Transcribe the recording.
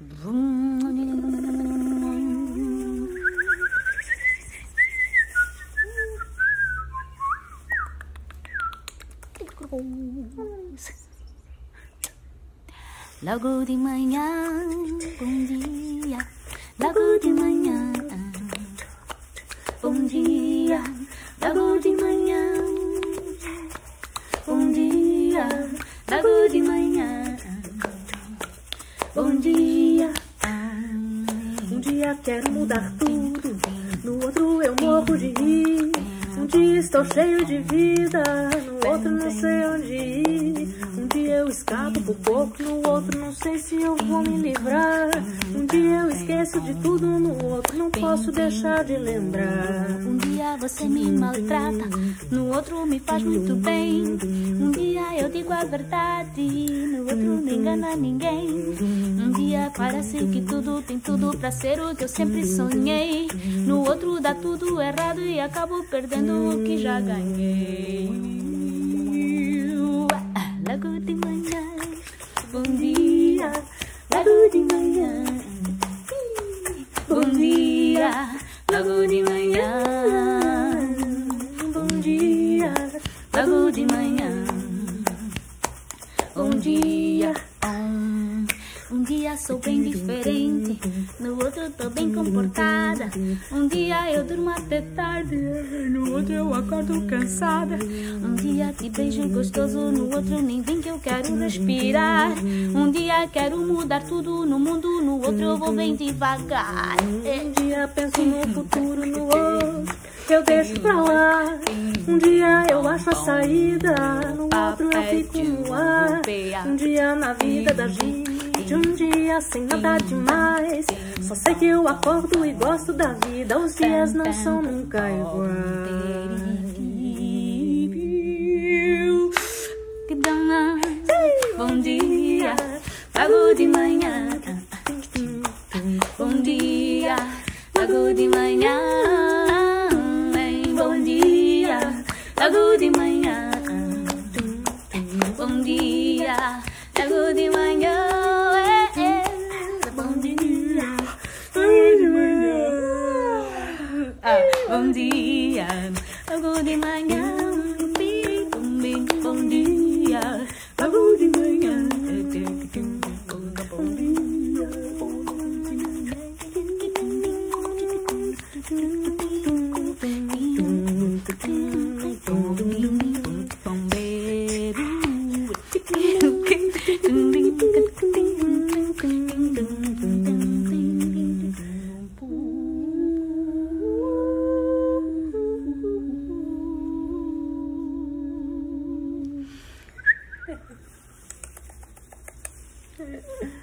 Logo de manhã, bom dia. Logo de manhã, bom dia. Logo de manhã, bom dia. Logo de manhã, bom dia. Dia quero mudar tudo, no outro eu morro de rir. Um dia estou cheio de vida, no outro não sei onde ir. Um dia eu escapo por pouco, no outro não sei se eu vou me livrar. Um dia eu esqueço de tudo, no outro não posso deixar de lembrar. Um dia você me maltrata, no outro me faz muito bem. Um dia digo a verdade, no outro não engana ninguém. Um dia parece que tudo tem tudo pra ser o que eu sempre sonhei. No outro dá tudo errado e acabo perdendo o que já ganhei. Logo de manhã, bom dia. Logo de manhã, bom dia. Logo de manhã, bom dia. Um dia sou bem diferente, no outro tô bem comportada. Um dia eu durmo até tarde, no outro eu acordo cansada. Um dia te beijo gostoso, no outro nem vem que eu quero respirar. Um dia quero mudar tudo no mundo, no outro eu vou bem devagar. Um dia penso no futuro, no outro eu deixo pra lá. Um dia eu acho a saída, no outro eu fico no ar. Um dia na vida da gente um dia sem nada demais. Só sei que eu acordo e gosto da vida. Os dias não são nunca iguais. Bom dia, logo de manhã. Bom dia, logo de manhã. Logo de manhã. Bom dia, logo de manhã. bom dia, logo de manhã, bom dia, bom dia, Yeah.